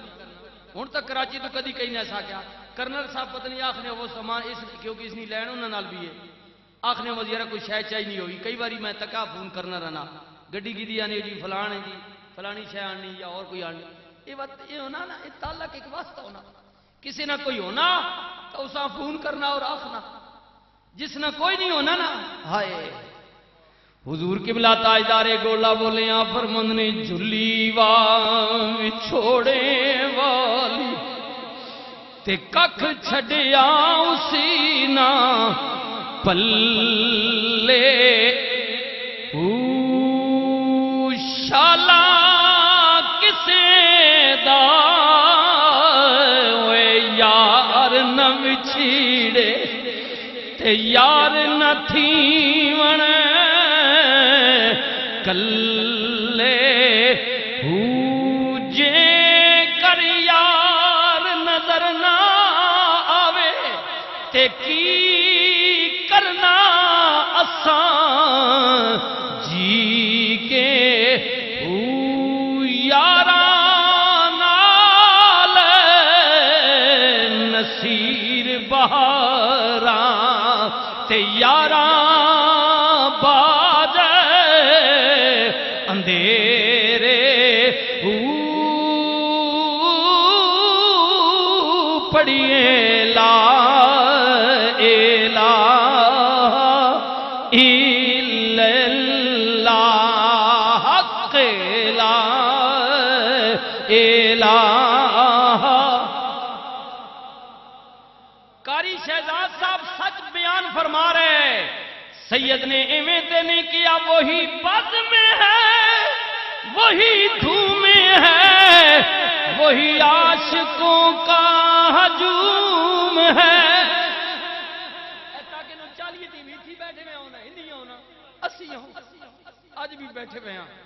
ہوں تو کراچی تو کدی کہیں ایسا کیا۔ کرنل صاحب پتہ نہیں آخنے وہ سامان اس کیونکہ اس نہیں لین انہوں بھی ہے۔ آخنے وزیرہ کوئی شہ چاہی نہیں ہوئی۔ کئی باری میں تکا فون کرنا رہنا۔ گڈی کی دی آنے جی فلان ہے جی فلانی شہ آنی یا اور کوئی آنی۔ یہ بات یہ ہونا نا، یہ تعلق ایک واسطہ ہونا۔ کسی نہ کوئی ہونا تو اسا فون کرنا اور آخنا۔ جس نہ کوئی نہیں ہونا نا، ہائے۔ حضور کی بلا تاجدارے گولا بولے آپ پر من نے جلی چھوڑے والی تے ککھ چھڑیا اسی نا پلے۔ شالا کسے دا؟ یار نہ بچھیڑے تے یار نہ تھی ونے کلے جے وہی بد میں ہے، وہی دھوم ہے، وہی عاشقوں کا ہجوم ہے۔ تاکہ چالیے تھی میٹھی بیٹھے میں ہونا ہندی بھی بیٹھے ہوئے ہیں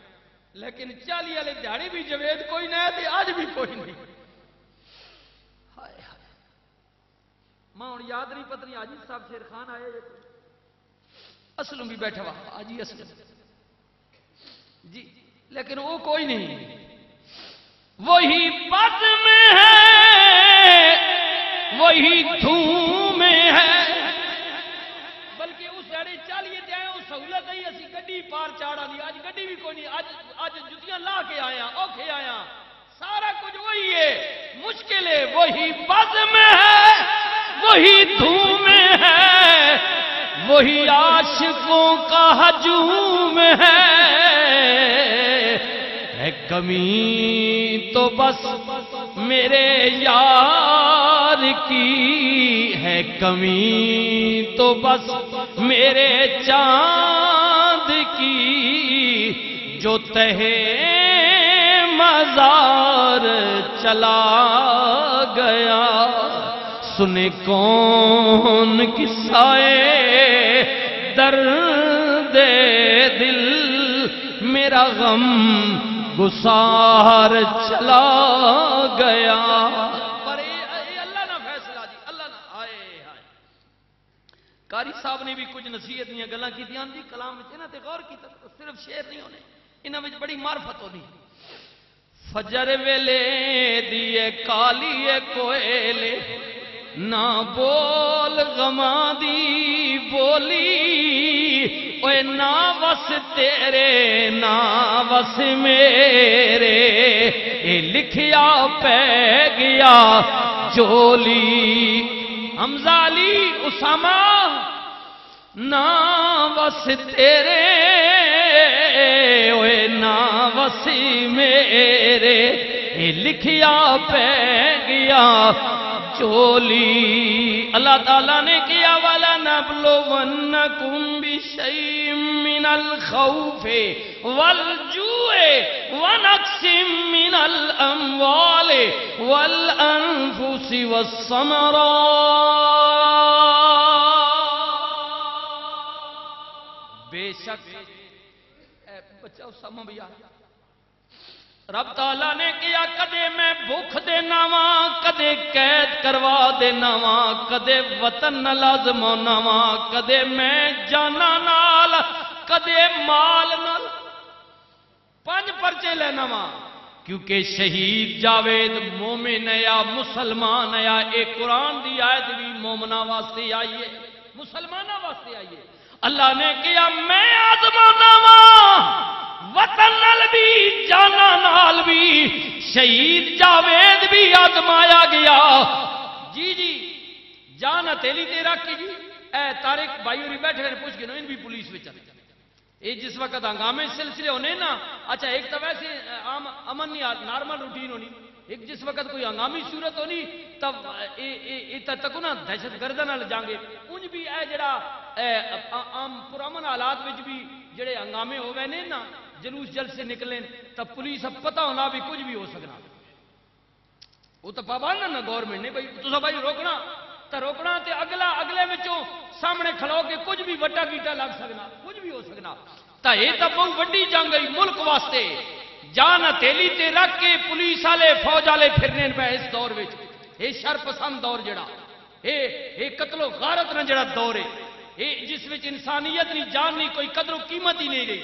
لیکن چالی والے دیہڑی بھی جوید کوئی نہ ہے اج بھی کوئی نہیں۔ ہائے ہائے۔ میں ہوں یاد نہیں پتنی آجی صاحب شیر خان آئے اسلم بھی بیٹھا ہوا۔ آجی اسلم۔ جی لیکن وہ کوئی نہیں۔ وہی پد میں ہے، وہی دھوم میں ہے۔ بلکہ اس جڑے چالیے تے آئے وہ سہولت ہی اسی گڈی پار چاڑا دی۔ اج گڈی بھی کوئی نہیں اج اج جتیاں لا کے آیا، اوکھے آیا۔ سارا کچھ وہی ہے۔ مشکل ہے، وہی پد میں ہے، وہی دھوم میں ہے۔ وہی عاشقوں کا ہجوم ہے۔ کمی تو بس میرے یار کی۔ ہے کمی تو بس میرے چاند کی۔ جو تہے مزار چلا گیا۔ سنے کون کسائے درد دل، میرا غم گسار چلا گیا۔ اللہ نہ فیصلہ جی اللہ نہ آئے آئے کاری صاحب نے بھی کچھ نصیحت نہیں گلا کی جی کلام تے غور کی صرف شیر نہیں ہونے انہوں میں بڑی معرفت ہونی۔ فجر ویلے دیے کالی کوئلے، نہ بول غما دی۔ بولی اوے نہ وس تیرے نہ وس میرے۔ اے لکھیا پہ گیا جولی۔ حمزالی اسامہ نہ وس تیرے۔ اوے نہ وس میرے۔ اے لکھیا پہ گیا چولی اللہ تعالیٰ نے کیا لنبلونكم بشيء من الخوف والجوع ونقص من الأموال والأنفس والثمرات. بے شک۔ بچاؤ سما بھیا۔ رب تعالیٰ نے کیا کدے میں بھوک دینا وا کدے قید کروا دینا وا کدے وطن لازمونا وا کدے میں جانا نال، کدے مال نال۔ پانچ پرچے لینا وا کیونکہ شہید جاوید مومن یا مسلمان یا اے قرآن دی آیت بھی مومنا واسطے آئیے مسلمانہ واسطے آئیے اللہ نے کیا، میں آزمانا وا وطن نال بھی، جانا نال بھی، شہید جاوید بھی آزمایا گیا۔ جی جی جان ہتھیلی تے رکھ کے جی۔ اے تارک بھائی ہوری بیٹھے ہیں پوچھ کے نو، ان بھی پولیس میں چلے یہ جس وقت ہنگامے سلسلے ہونے نا اچھا ایک تو ویسے عام، امن نہیں نارمل روٹین ہونی۔ ایک جس وقت کوئی ہنگامی صورت ہونی، تب تک نا دہشت گردہ نہ جانگے۔ انج بھی اے جڑا عام، پرامن حالات بھی جڑے ہنگامے ہو گئے نا جلوس جل سے نکلیں، تب پولیس اب پتہ ہونا بھی کچھ بھی ہو سکنا۔ وہ تو پابند نا گورنمنٹ نے، بھائی تو بھائی روکنا تو روکنا تے اگلا، اگلے وچوں سامنے کھلو کے کچھ بھی وڈا گیٹا لگ سکنا، کچھ بھی ہو سکنا۔ تا یہ تو بہت وڈی جنگ گئی ملک واسطے۔ جان ہتھیلی تے رکھ کے پولیس والے، فوج والے پھرنے پہ اس دور وچ۔ یہ شر پسند دور جڑا یہ قتل و غارت نہ جڑا دور ہے۔ یہ جس وچ انسانیت نہیں جان نہیں کوئی قدر و قیمت ہی نہیں رہی۔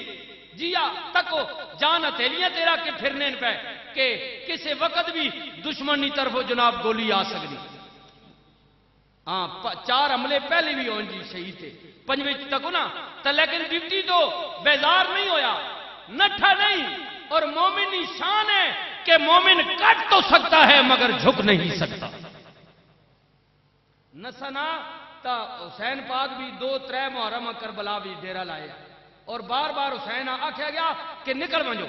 جیا تکو جان ہتھیلیاں تیرا کے پھرنے پہ کہ کسی وقت بھی دشمن کی طرف جناب گولی آ سکتی ہاں چار حملے پہلے بھی ہون جی شہید تھے۔ پنجویں تک نا تو لیکن ڈپٹی تو بیزار نہیں ہویا۔ نٹھا نہیں، اور مومن شان ہے کہ مومن کٹ تو سکتا ہے مگر جھک نہیں سکتا۔ نسنا تا حسین پاک بھی دو تر محرم کربلا بھی ڈیرا لایا اور بار بار حسین آخیا گیا کہ نکل ونجو۔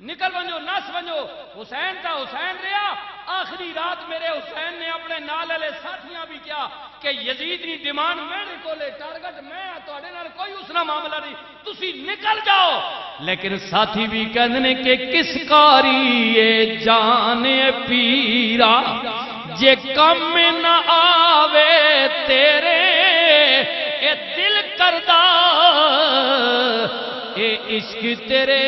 نکل ونجو، نس ونجو۔ حسین تا حسین رہا آخری رات میرے حسین نے اپنے نال والے ساتھیاں بھی کیا کہ یزید کی ڈیمانڈ میرے کو ٹارگٹ، میں کوئی اس کا معاملہ نہیں۔ تسی نکل جاؤ۔ لیکن ساتھی بھی کہنے کہ کس کاری جانے پیرا؟ جے کم نہ آوے تیرے، اے دل کردہ عشق تیرے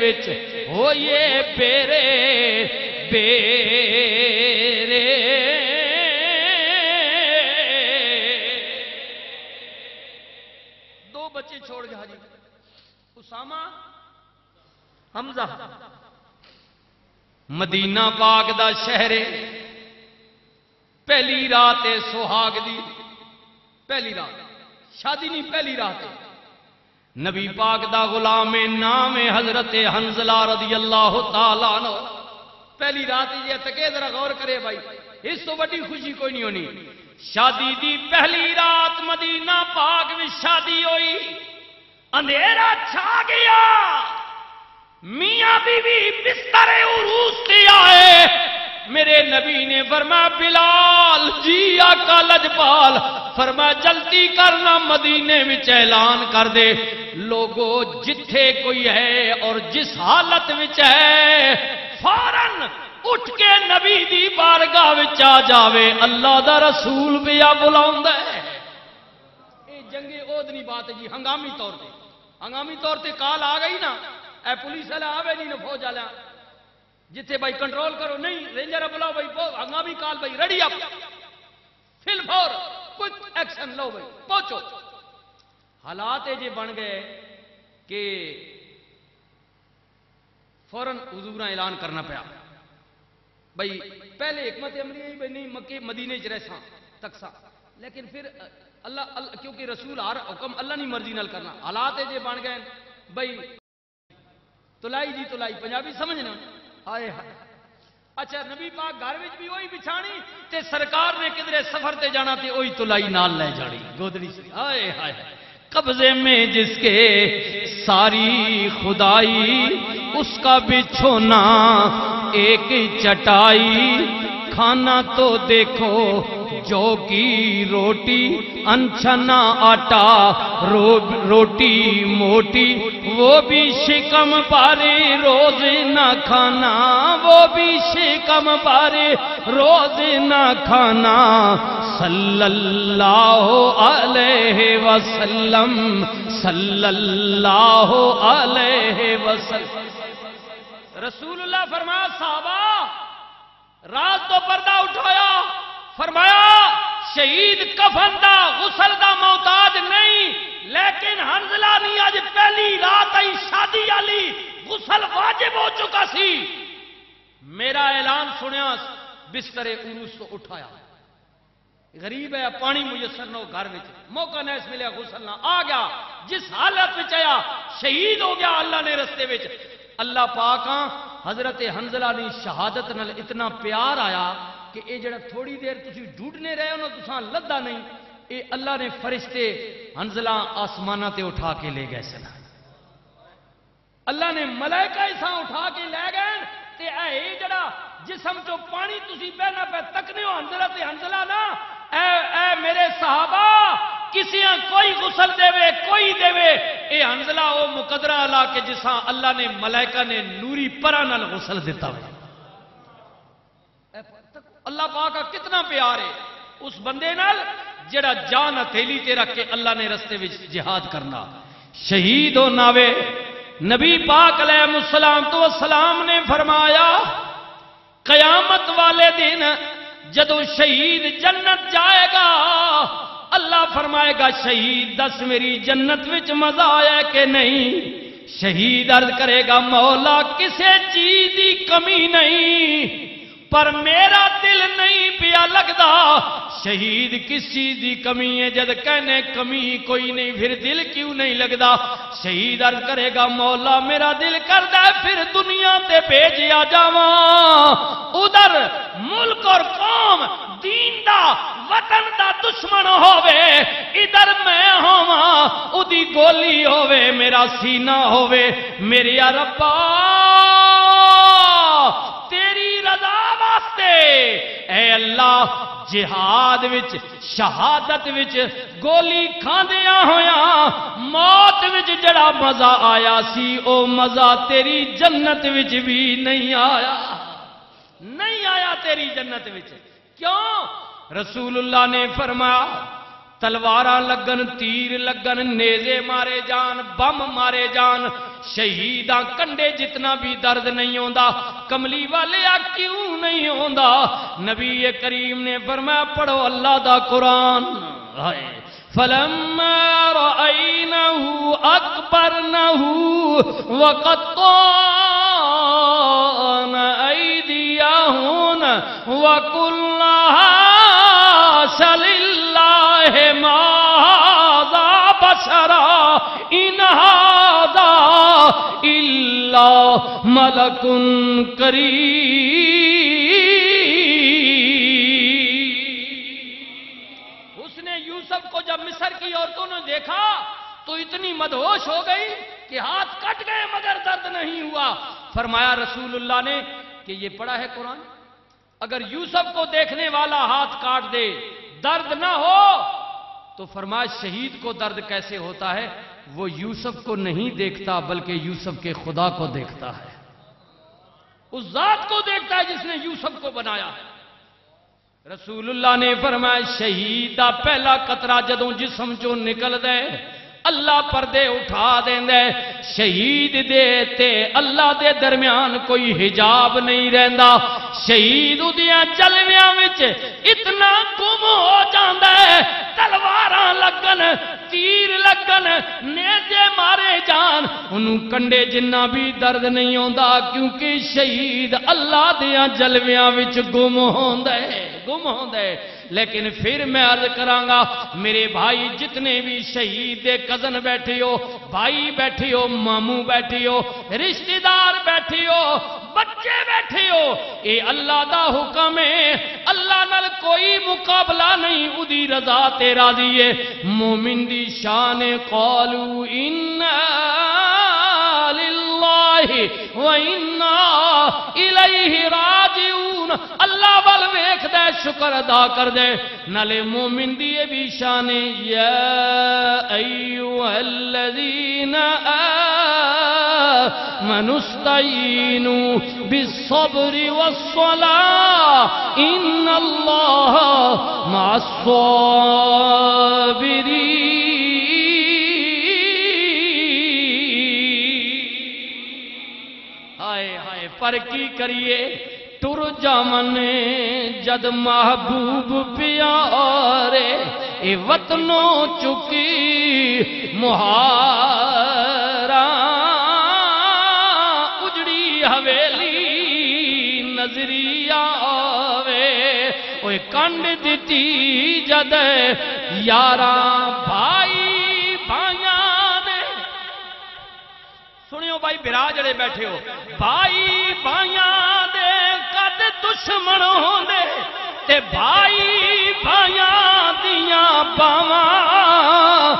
وچ ہوئے پیرے بیرے دو بچے چھوڑ گیا جی اسامہ، حمزہ۔ مدینہ پاک دا شہر پہلی رات سہاگ دی۔ پہلی رات۔ شادی نہیں، پہلی رات ہے۔ نبی پاک دا غلام نام حضرت حنزلہ رضی اللہ تعالیٰ عنہ. پہلی رات یہ تکے ذرا غور کرے بھائی، اس تو بڑی خوشی کوئی نہیں ہونی۔ شادی دی پہلی رات مدینہ پاک میں شادی ہوئی۔ اندھیرا چھا گیا۔ میاں بی بی بستر عروس سے آئے۔ میرے نبی نے فرمایا، بلال جی آقا لجپال فرمایا جلدی کرنا مدینے میں اعلان کر دے۔ لوگو، جتھے کوئی ہے اور جس حالت میں ہے، فوراً اٹھ کے نبی دی بارگاہ وچ آ جاوے۔ اللہ دا رسول بھی آ بلاوندا ہے۔ اے جنگے اودنی بات جی ہنگامی طور تے۔ ہنگامی طور تے کال آ گئی نا، اے پولیس والا آوے نہیں نہ فوج والا۔ جتھے بھائی کنٹرول کرو، نہیں، رینجر بلاؤ بھائی، ہنگامی کال بھائی، ready up. Full four. Quick action لو بھائی پہنچو۔ حالات یہ بن گئے کہ فوراً حضور اعلان کرنا پیا۔ بھائی پہلے حکمت عملی ہے بھائی نہیں مکے مدینے چ رہساں تکساں لیکن پھر اللہ, اللہ کیونکہ رسول ہر حکم اللہ نہیں مرضی نال کرنا۔ حالات یہ بن گئے بھائی تلائی جی تلائی پنجابی سمجھنا آئے ہائے۔ اچھا نبی پاک گھر بھی وہی بچھانی تے سرکار نے کدھر سفر تے جانا تے وہی تلائی نال لے جانی گودڑی سے۔ آئے ہائے۔ قبضے میں جس کے ساری خدائی، اس کا بچھونا ایک چٹائی۔ کھانا تو دیکھو جو کی روٹی انچنا آٹا روٹی موٹی، وہ بھی شکم پارے روز نہ کھانا، وہ بھی شکم پارے روز نہ کھانا۔ صلی اللہ علیہ وسلم صلی اللہ علیہ وسلم۔ رسول اللہ فرمایا، صحابہ، رات تو پردہ اٹھایا۔ فرمایا، شہید کفن دا، غسل دا محتاج نہیں، لیکن حنزلہ نہیں آج پہلی رات آئی شادی والی، غسل واجب ہو چکا سی۔ میرا اعلان سنیا، بستر عروس تو اٹھایا۔ غریب ہے، پانی میسر نہ گھر میں موقع نہ اس ملیا غسل نہ آ گیا۔ جس حالت میں آیا، شہید ہو گیا اللہ نے رستے میں اللہ پاک ہاں، حضرت حنزلہ نے شہادت نال اتنا پیار آیا کہ اے جڑا تھوڑی دیر تسی ڈوڈنے رہے ہو تساں لدا نہیں۔ اے اللہ نے فرشتے حنزلہ آسمانہ تے اٹھا کے لے گئے سنا۔ اللہ نے ملائکہ ایسا اٹھا کے لے گئے۔ تے اے جڑا جسم چو پانی تسی بہنا پہ تکنے ہو حنزلہ تے حنزلہ نا۔ اے اے میرے صحابہ کسی کوئی غسل دے وے کوئی دے وے اے حنزلہ او مقدرہ اللہ کے جسا اللہ نے ملائکہ نے نوری پرانال غسل دیتا ہوئے۔ اللہ پاک کا کتنا پیار ہے۔ اس بندے نال جڑا جان ہتھیلی تے رکھ کے اللہ نے رستے وچ جہاد کرنا۔ شہید ہو ناوے نبی پاک علیہ السلام تو السلام نے فرمایا، قیامت والے دن جدو شہید جنت جائے گا، اللہ فرمائے گا، شہید، دس میری جنت وچ مزہ آیا کہ نہیں؟ شہید عرض کرے گا، مولا کسے چیز دی کمی نہیں۔ پر میرا دل نہیں پیا لگتا شہید کس چیز دی کمی ہے، جد کہنے کمی کوئی نہیں، پھر دل کیوں نہیں لگتا شہید عرض کرے گا، مولا میرا دل کرتا ہے، پھر دنیا تے بھیجیا جاواں۔ ادھر ملک اور قوم دین دا، وطن دا دشمن ہووے، ادھر میں ہوا ادی گولی ہووے، میرا سینہ ہووے میری ربا تیری رضا واسطے۔ اے اللہ، جہاد وچ، شہادت وچ گولی کھاندیا ہویا موت وچ جڑا مزہ آیا سی، او مزہ تیری جنت وچ بھی نہیں آیا۔ نہیں آیا تیری جنت وچ۔ کیوں؟ رسول اللہ نے فرمایا تلوار لگن، تیر لگن، نیزے مارے جان، بم مارے جان شہید کنڈے جتنا بھی درد نہیں ہوتا کملی والے آ کیوں نہیں ہوتا نبی کریم نے فرمایا، پڑھو اللہ دا قرآن۔ فلما رأينه أكبرنه وقطعن أيديهن وكلها سل الله ماذا بشرا إن هذا إلا ملك كريم اس نے یوسف کو جب مصر کی عورتوں نے دیکھا تو اتنی مدہوش ہو گئی کہ ہاتھ کٹ گئے مگر درد نہیں ہوا۔ فرمایا رسول اللہ نے کہ یہ پڑا ہے قرآن؟ اگر یوسف کو دیکھنے والا ہاتھ کاٹ دے، درد نہ ہو، تو فرمایا شہید کو درد کیسے ہوتا ہے؟ وہ یوسف کو نہیں دیکھتا، بلکہ یوسف کے خدا کو دیکھتا ہے۔ اس ذات کو دیکھتا ہے جس نے یوسف کو بنایا۔ رسول اللہ نے فرمایا، شہید دا پہلا قطرہ جدوں جسم چوں نکل دے اللہ پردے اٹھا دے شہید دے تے اللہ دے درمیان کوئی حجاب نہیں رہندا۔ شہید اودیاں چلویاں وچ اتنا گم ہو جاندا ہے۔ تلواراں لگن، تیر لگن، نیزے مارے جان۔ انہوں کنڈے جنہ بھی درد نہیں ہوندا کیونکہ شہید اللہ دیاں جلویاں وچ گم ہوندا ہے۔ گم ہوندا ہے۔ لیکن پھر میں عرض کرانگا میرے بھائی، جتنے بھی شہید کزن بیٹھی ہو، بھائی بیٹھی ہو، ماموں بیٹھی ہو، رشتہ دار بیٹھی ہو، بچے بیٹھے ہو، اے اللہ دا حکم ہے، اللہ نال کوئی مقابلہ نہیں ادی رضا تے راضی ہے۔ مومن دی شان قالو انا للہ و انا الیہ راجعون۔ اللہ وال ویکھ دے شکر ادا کر دے۔ نالے مومن دی بھی شان یا ایوہ الذین آمنوا استعینوا بالصبر والصلاة ان اللہ مع الصابرین۔ ہائے ہائے، پر کی کریے؟ جامن جد محبوب پیارے، اے وطنوں چکی مہارا۔ اجڑی حویلی نظری آوے۔ اوے کنڈ دیتی جد یاراں بھائی بھائیاں نے۔ سنیو بھائی برا جڑے بیٹھے ہو۔ بھائی بھائیاں دشمن ہوندے تے بھائی بھائیاں دیاں باواں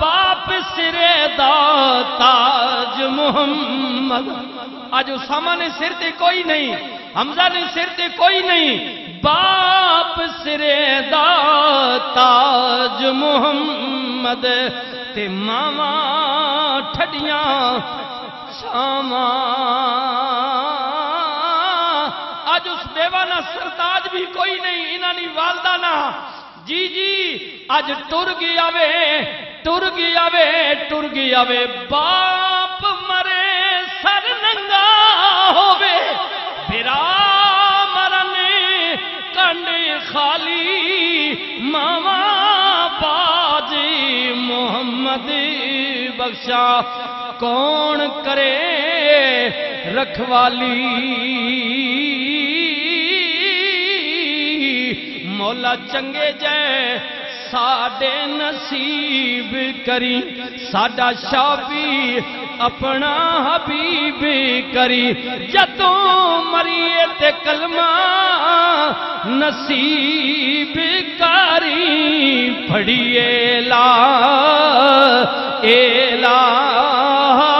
باپ سرے دا تاج محمد۔ اج اسامہ نے سر تے کوئی نہیں، حمزہ نے سر تے کوئی نہیں، باپ سرے دا تاج محمد۔ تے ماواں ٹھڈیاں شاما اج اس بیوہ سرتاج بھی کوئی نہیں، انہاں نی والدہ نہ جی جی اج ٹر گیا وے، ٹر گیا وے، ٹر گیا وے۔ باپ مرے، سر ننگا ہووے۔ بھرا مرنے کنڈے خالی ماما باجی محمد بخشا۔ کون کرے رکھوالی؟ مولا چنگے جے ساڈے نصیب کری ساڈا شافی اپنا حبیب کری جدوں مریے تے کلمہ نصیب کری پڑھیے لا الہ الا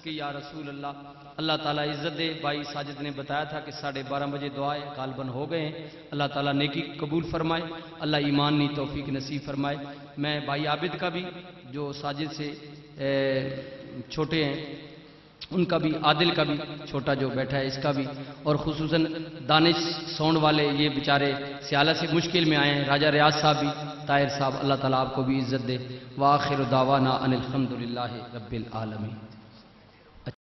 صدقے یا رسول اللہ؟ اللہ تعالیٰ عزت دے۔ بھائی ساجد نے بتایا تھا کہ ساڑھے بارہ بجے دعائیں غالباً ہو گئے ہیں۔ اللہ تعالیٰ نیکی قبول فرمائے۔ اللہ ایمان ایمانی توفیق نصیب فرمائے۔ میں بھائی عابد کا بھی جو ساجد سے چھوٹے ہیں، ان کا بھی، عادل کا بھی چھوٹا جو بیٹھا ہے، اس کا بھی۔ اور خصوصاً دانش سونڈ والے یہ بیچارے سیالہ سے مشکل میں آئے ہیں۔ راجہ ریاض صاحب بھی، طاہر صاحب، اللہ تعالیٰ آپ کو بھی عزت دے۔ وآخر دعوانا ان الحمد للہ رب العالمین۔